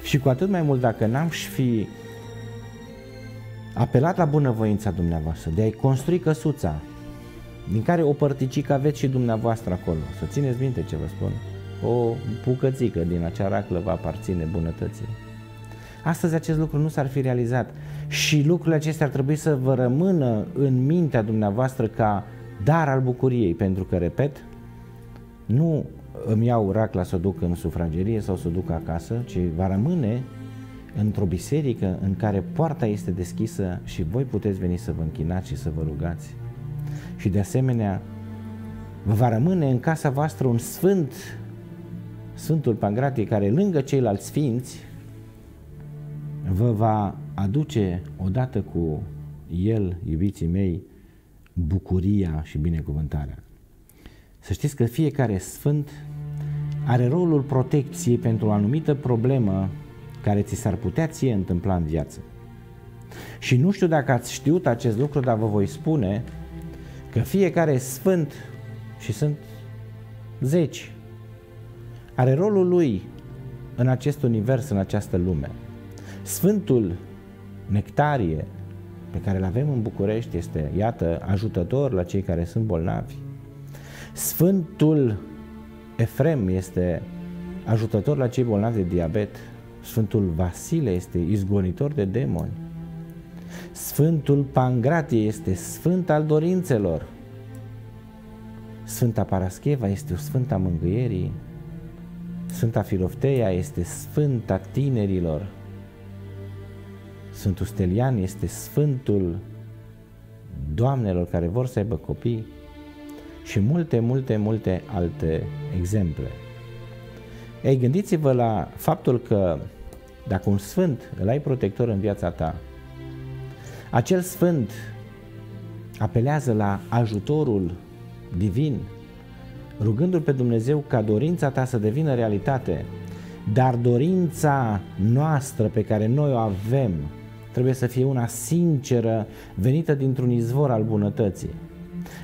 Și cu atât mai mult dacă n-am fi apelat la bunăvoința dumneavoastră de a-i construi căsuța, din care o părticică aveți și dumneavoastră acolo. Să țineți minte ce vă spun. O bucățică din acea raclă va aparține bunătății. Astăzi acest lucru nu s-ar fi realizat și lucrurile acestea ar trebui să vă rămână în mintea dumneavoastră ca dar al bucuriei, pentru că, repet, nu îmi iau racla să o duc în sufragerie sau să o duc acasă, ci va rămâne într-o biserică în care poarta este deschisă și voi puteți veni să vă închinați și să vă rugați. Și de asemenea, vă va rămâne în casa voastră un sfânt, Sfântul Pangratie, care lângă ceilalți sfinți vă va aduce odată cu el, iubiții mei, bucuria și binecuvântarea. Să știți că fiecare sfânt are rolul protecției pentru o anumită problemă care ți s-ar putea ție întâmpla în viață. Și nu știu dacă ați știut acest lucru, dar vă voi spune că fiecare sfânt, și sunt zeci, are rolul lui în acest univers, în această lume. Sfântul Nectarie, pe care îl avem în București, este, iată, ajutător la cei care sunt bolnavi. Sfântul Efrem este ajutător la cei bolnavi de diabet. Sfântul Vasile este izgonitor de demoni. Sfântul Pangratie este sfânt al dorințelor. Sfânta Parascheva este o sfânta mângâierii. Sfânta Filofteia este sfânta tinerilor. Sfântul Stelian este sfântul doamnelor care vor să aibă copii și multe, multe, multe alte exemple. Ei, gândiți-vă la faptul că dacă un sfânt îl ai protector în viața ta, acel sfânt apelează la ajutorul divin, rugându-L pe Dumnezeu ca dorința ta să devină realitate, dar dorința noastră pe care noi o avem trebuie să fie una sinceră, venită dintr-un izvor al bunătății.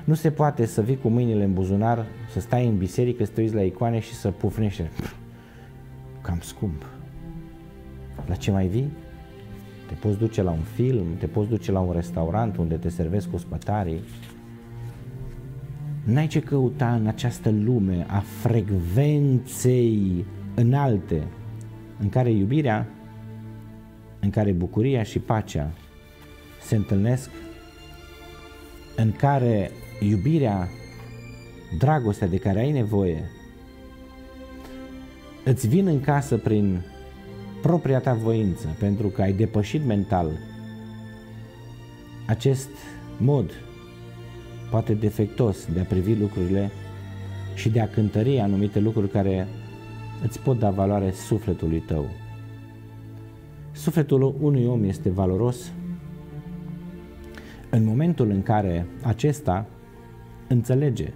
Nu se poate să vii cu mâinile în buzunar, să stai în biserică, să te uiți la icoane și să pufnești. Cam scump. La ce mai vii? Te poți duce la un film, te poți duce la un restaurant unde te servesc cu spătarii. N-ai ce căuta în această lume a frecvenței înalte, în care iubirea, în care bucuria și pacea se întâlnesc, în care iubirea, dragostea de care ai nevoie, îți vin în casă prin propria ta voință, pentru că ai depășit mental acest mod poate defectos de a privi lucrurile și de a cântări anumite lucruri care îți pot da valoare sufletului tău. Sufletul unui om este valoros în momentul în care acesta înțelege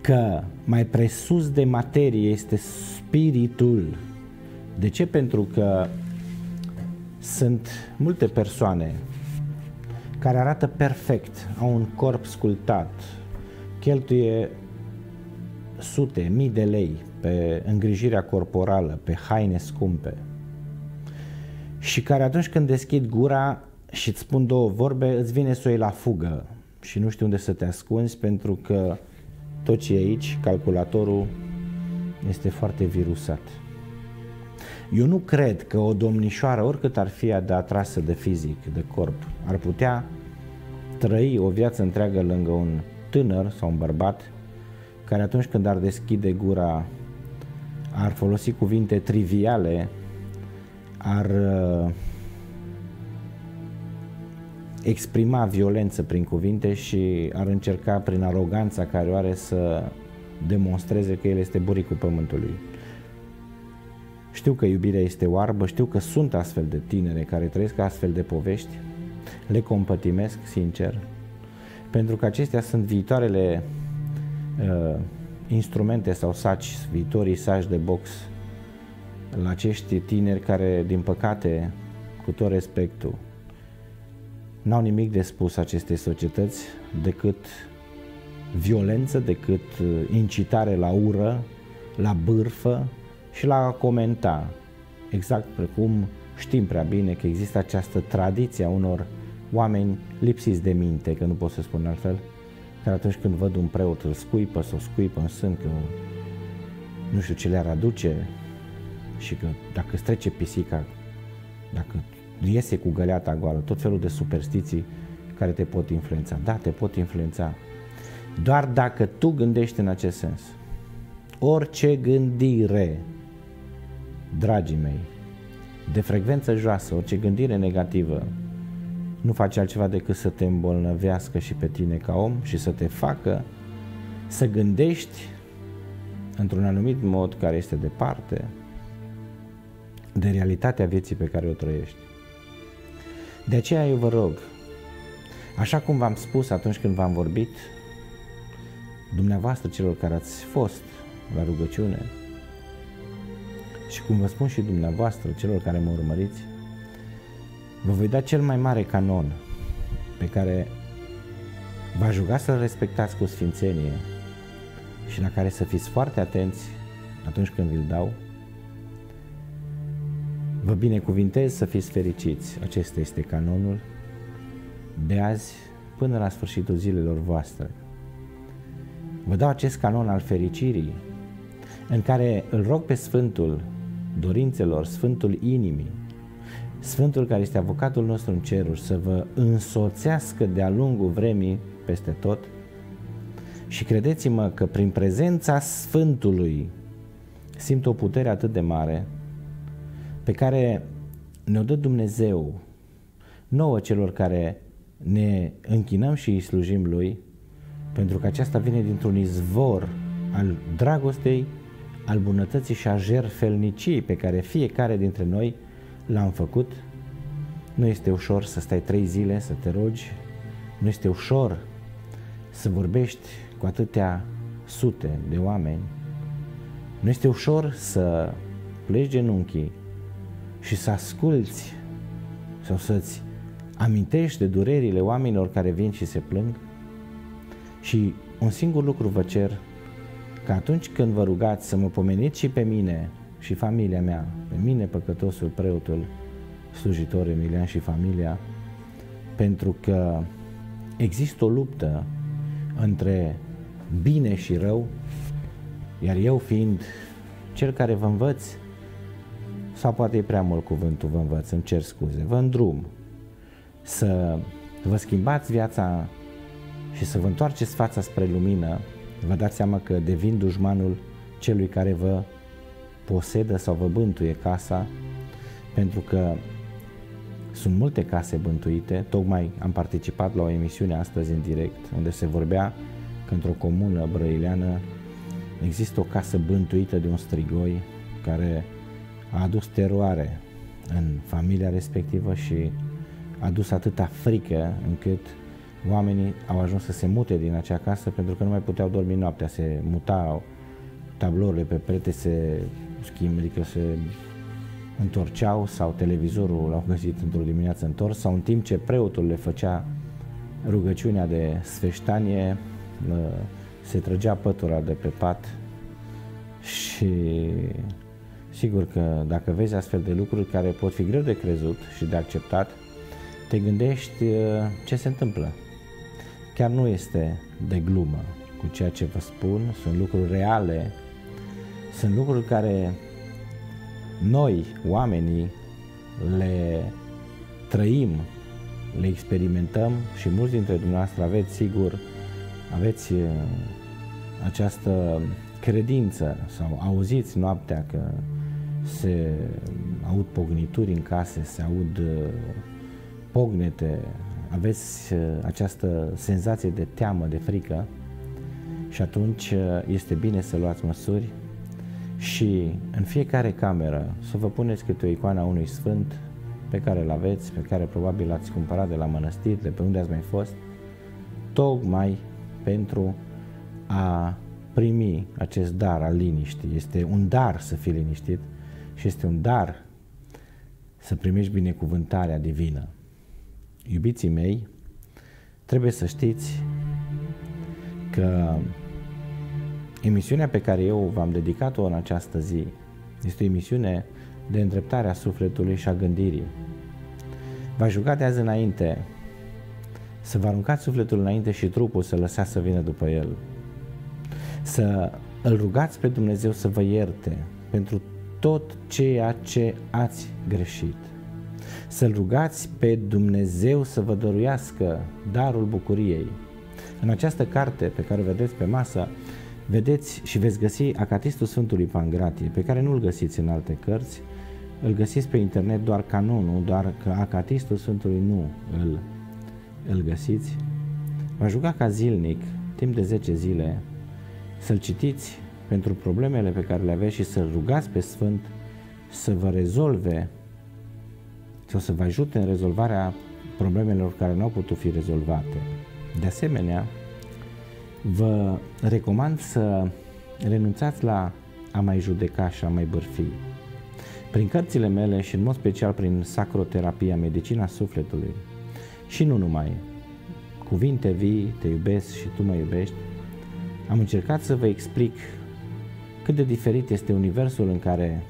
că mai presus de materie este spiritul. De ce? Pentru că sunt multe persoane care arată perfect, au un corp sculptat, cheltuie sute, mii de lei pe îngrijirea corporală, pe haine scumpe și care atunci când deschid gura și îți spun două vorbe, îți vine să o iei la fugă și nu știu unde să te ascunzi pentru că tot ce e aici, calculatorul este foarte virusat. Eu nu cred că o domnișoară, oricât ar fi de atrasă de fizic, de corp, ar putea trăi o viață întreagă lângă un tânăr sau un bărbat care atunci când ar deschide gura ar folosi cuvinte triviale, ar uh, exprima violență prin cuvinte și ar încerca prin aroganța care o are să demonstreze că el este buricul pământului. Știu că iubirea este oarbă, știu că sunt astfel de tinere care trăiesc astfel de povești, le compătimesc sincer, pentru că acestea sunt viitoarele uh, instrumente sau saci, viitorii saci de box la acești tineri care, din păcate, cu tot respectul, n-au nimic de spus acestei societăți decât violență, decât uh, incitare la ură, la bârfă și la a comenta. Exact precum știm prea bine că există această tradiție a unor oameni lipsiți de minte, că nu pot să spun altfel, care atunci când văd un preot îl scuipă sau scuipă în sân că nu știu ce le-ar aduce și că dacă îți trece pisica, dacă iese cu găleata goală, tot felul de superstiții care te pot influența. Da, te pot influența. Doar dacă tu gândești în acest sens. Orice gândire, dragii mei, de frecvență joasă, orice gândire negativă, nu face altceva decât să te îmbolnăvească și pe tine ca om și să te facă să gândești într-un anumit mod care este departe de realitatea vieții pe care o trăiești. De aceea eu vă rog, așa cum v-am spus atunci când v-am vorbit, dumneavoastră celor care ați fost la rugăciune și cum vă spun și dumneavoastră celor care mă urmăriți, vă voi da cel mai mare canon pe care v-aș ruga să-l respectați cu sfințenie și la care să fiți foarte atenți atunci când vi-l dau. Vă binecuvintez să fiți fericiți. Acesta este canonul de azi până la sfârșitul zilelor voastre. Vă dau acest canon al fericirii în care îl rog pe Sfântul dorințelor, Sfântul inimii, Sfântul care este avocatul nostru în ceruri să vă însoțească de-a lungul vremii peste tot și credeți-mă că prin prezența Sfântului simt o putere atât de mare pe care ne-o dă Dumnezeu nouă celor care ne închinăm și îi slujim Lui, pentru că aceasta vine dintr-un izvor al dragostei, al bunătății și a jerfelniciei pe care fiecare dintre noi l-am făcut. Nu este ușor să stai trei zile să te rogi, nu este ușor să vorbești cu atâtea sute de oameni, nu este ușor să pleci genunchii și să asculți sau să-ți amintești de durerile oamenilor care vin și se plâng. Și un singur lucru vă cer, că atunci când vă rugați să mă pomeniți și pe mine și familia mea, pe mine păcătosul preotul, slujitor Emilian și familia, pentru că există o luptă între bine și rău, iar eu fiind cel care vă învăț, sau poate e prea mult cuvântul vă învăț, îmi cer scuze, vă îndrum. Să vă schimbați viața și să vă întoarceți fața spre lumină, vă dați seama că devin dușmanul celui care vă posedă sau vă bântuie casa, pentru că sunt multe case bântuite, tocmai am participat la o emisiune astăzi în direct, unde se vorbea că într-o comună brăileană există o casă bântuită de un strigoi care a adus teroare în familia respectivă și adus atâta frică încât oamenii au ajuns să se mute din acea casă pentru că nu mai puteau dormi noaptea, se mutau tablourile pe perete, se schimb, adică se întorceau sau televizorul l-au găsit într-o dimineață întors sau în timp ce preotul le făcea rugăciunea de sfeștanie, se trăgea pătura de pe pat și sigur că dacă vezi astfel de lucruri care pot fi greu de crezut și de acceptat, te gândești uh, ce se întâmplă. Chiar nu este de glumă cu ceea ce vă spun, sunt lucruri reale, sunt lucruri care noi, oamenii, le trăim, le experimentăm și mulți dintre dumneavoastră aveți, sigur, aveți uh, această credință sau auziți noaptea că se aud pognituri în case, se aud uh, pognete, aveți uh, această senzație de teamă, de frică. Și atunci este bine să luați măsuri și în fiecare cameră să vă puneți câte o icoană a unui sfânt pe care îl aveți, pe care probabil l-ați cumpărat de la mănăstiri, de pe unde ați mai fost, tocmai pentru a primi acest dar al liniștii. Este un dar să fii liniștit și este un dar să primești binecuvântarea divină. Iubiții mei, trebuie să știți că emisiunea pe care eu v-am dedicat-o în această zi este o emisiune de îndreptare a sufletului și a gândirii. V-aș jucat de azi înainte să vă aruncați sufletul înainte și trupul să lăsați să vină după el. Să îl rugați pe Dumnezeu să vă ierte pentru tot ceea ce ați greșit. Să-L rugați pe Dumnezeu să vă dăruiască darul bucuriei. În această carte pe care o vedeți pe masă, vedeți și veți găsi Acatistul Sfântului Pangratie, pe care nu-l găsiți în alte cărți, îl găsiți pe internet doar canonul, doar că Acatistul Sfântului nu îl îl găsiți, vă juca ca zilnic, timp de 10 zile, să-l citiți pentru problemele pe care le aveți și să-l rugați pe Sfânt să vă rezolve sau să vă ajute în rezolvarea problemelor care nu au putut fi rezolvate. De asemenea, vă recomand să renunțați la a mai judeca și a mai bârfi. Prin cărțile mele și în mod special prin sacroterapia, medicina sufletului, și nu numai. Cuvinte vii, te iubesc și tu mă iubești. Am încercat să vă explic cât de diferit este universul în care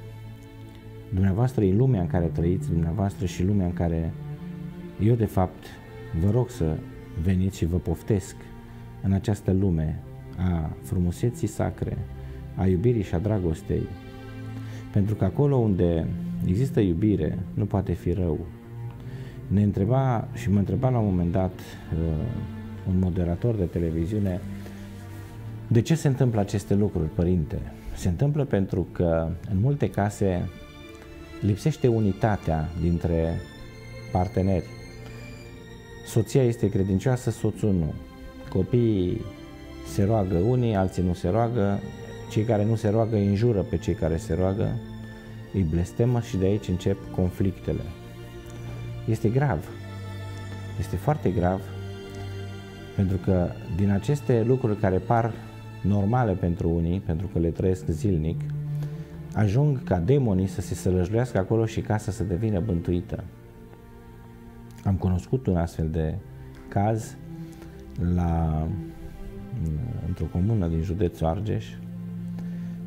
dumneavoastră e lumea în care trăiți, dumneavoastră și lumea în care eu de fapt vă rog să veniți și vă poftesc în această lume a frumuseții sacre, a iubirii și a dragostei. Pentru că acolo unde există iubire, nu poate fi rău, ne întreba și mă întreba la un moment dat uh, un moderator de televiziune de ce se întâmplă aceste lucruri, părinte? Se întâmplă pentru că în multe case lipsește unitatea dintre parteneri. Soția este credincioasă, soțul nu. Copiii se roagă unii, alții nu se roagă, cei care nu se roagă îi înjură pe cei care se roagă, îi blestemă și de aici încep conflictele este grav. Este foarte grav pentru că din aceste lucruri care par normale pentru unii, pentru că le trăiesc zilnic, ajung ca demonii să se sălăjluiască acolo și casa să devină bântuită. Am cunoscut un astfel de caz la, într-o comună din județul Argeș,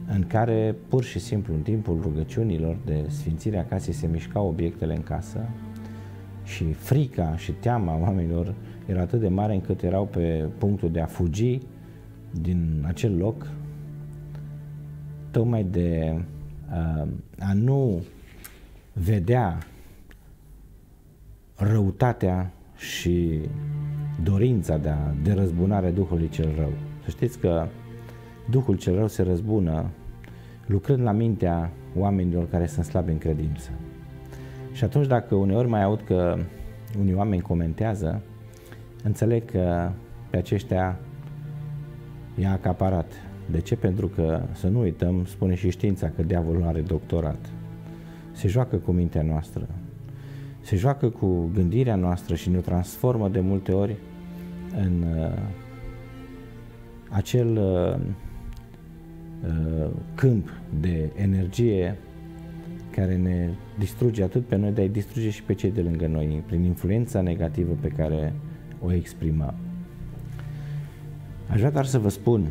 în care pur și simplu în timpul rugăciunilor de sfințire a casei se mișcau obiectele în casă și frica și teama oamenilor era atât de mare încât erau pe punctul de a fugi din acel loc tocmai de uh, a nu vedea răutatea și dorința de, a, de răzbunare Duhului cel rău. Să știți că Duhul cel rău se răzbună lucrând la mintea oamenilor care sunt slabi în credință. Și atunci dacă uneori mai aud că unii oameni comentează, înțeleg că pe aceștia i-a acaparat. De ce? Pentru că, să nu uităm, spune și știința că diavolul are doctorat. Se joacă cu mintea noastră. se joacă cu gândirea noastră și ne transformă de multe ori în uh, acel uh, uh, câmp de energie care ne distruge atât pe noi, dar îi distruge și pe cei de lângă noi, prin influența negativă pe care o exprimăm. Aș vrea doar să vă spun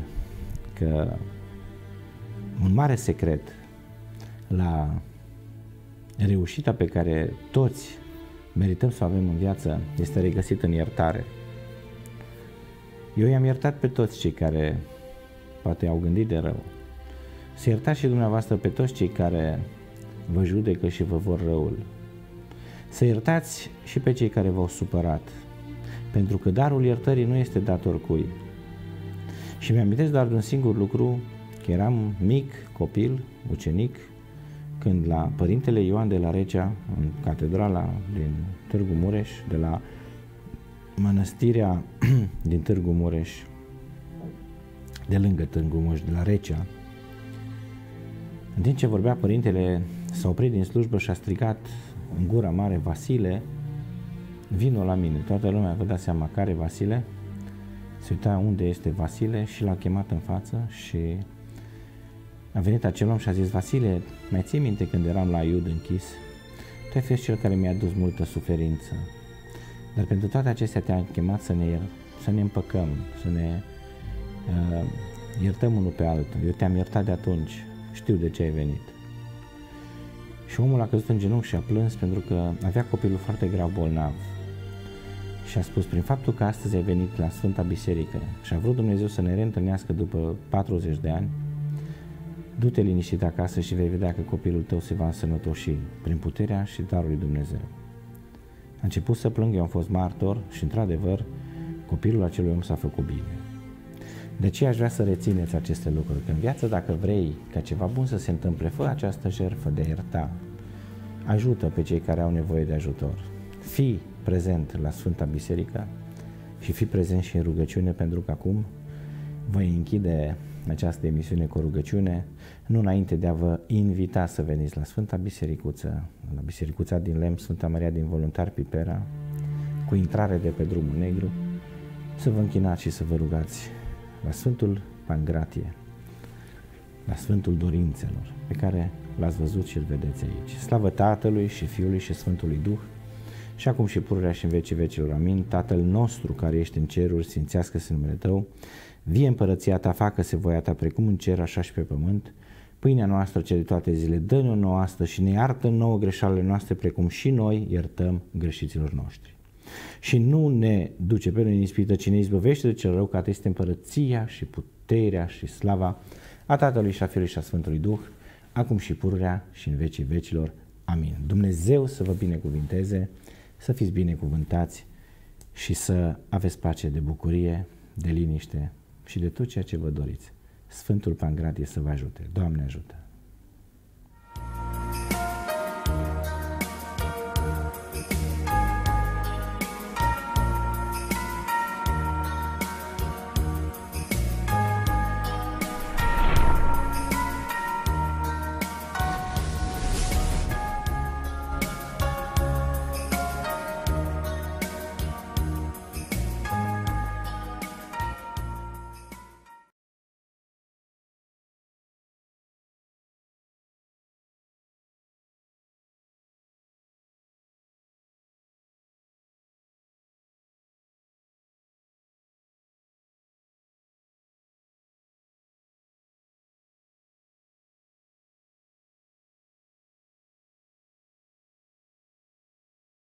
că un mare secret la reușita pe care toți merităm să o avem în viață este regăsit în iertare. Eu i-am iertat pe toți cei care poate au gândit de rău. Să iertați și dumneavoastră pe toți cei care vă judecă și vă vor răul. Să iertați și pe cei care v-au supărat, pentru că darul iertării nu este dat oricui. Și mi-amintesc doar de un singur lucru, că eram mic, copil, ucenic, când la Părintele Ioan de la Regea, în catedrala din Târgu Mureș, de la mănăstirea din Târgu Mureș, de lângă Târgu Mureș, de la Recea, în timp ce vorbea părintele, s-a oprit din slujbă și a strigat în gura mare Vasile, vino la mine. Toată lumea vă dați seama care Vasile, se uita unde este Vasile și l-a chemat în față și a venit acel om și a zis, Vasile, mai ții minte când eram la Iud închis? Tu ai fost cel care mi-a dus multă suferință. Dar pentru toate acestea te-am chemat să ne, să ne împăcăm, să ne uh, iertăm unul pe altul. Eu te-am iertat de atunci, știu de ce ai venit. Și omul a căzut în genunchi și a plâns pentru că avea copilul foarte grav bolnav. Și a spus, prin faptul că astăzi ai venit la Sfânta Biserică și a vrut Dumnezeu să ne reîntâlnească după 40 de ani, Du-te liniștit acasă și vei vedea că copilul tău se va însănătoși prin puterea și darul lui Dumnezeu. A început să plâng, eu am fost martor și, într-adevăr, copilul acelui om s-a făcut bine. De ce aș vrea să rețineți aceste lucruri? Că în viață, dacă vrei ca ceva bun să se întâmple, fă această jertfă de ierta. Ajută pe cei care au nevoie de ajutor. Fii prezent la Sfânta Biserică și fii prezent și în rugăciune, pentru că acum voi închide această emisiune cu rugăciune, nu înainte de a vă invita să veniți la Sfânta Bisericuță, la Bisericuța din Lemn, Sfânta Maria din Voluntar Pipera, cu intrare de pe drumul negru, să vă închinați și să vă rugați la Sfântul Pangratie, la Sfântul Dorințelor, pe care l-ați văzut și îl vedeți aici. Slavă Tatălui și Fiului și Sfântului Duh, și acum și pururea și în vecii vecilor. Amin. Tatăl nostru care ești în ceruri, sfințească-se numele Tău, vie împărăția Ta, facă-se voia Ta precum în cer, așa și pe pământ. Pâinea noastră cele toate zile, dă-ne-o nouă astăzi și ne iartă nouă greșalele noastre, precum și noi iertăm greșiților noștri. Și nu ne duce pe noi în ispită, ci ne izbăvește de cel rău, că este împărăția și puterea și slava a Tatălui și a Fiului și a Sfântului Duh, acum și pururea și în vecii vecilor. Amin. Dumnezeu să vă binecuvinteze, să fiți binecuvântați și să aveți pace de bucurie, de liniște și de tot ceea ce vă doriți. Sfântul Pangradie să vă ajute. Doamne ajută!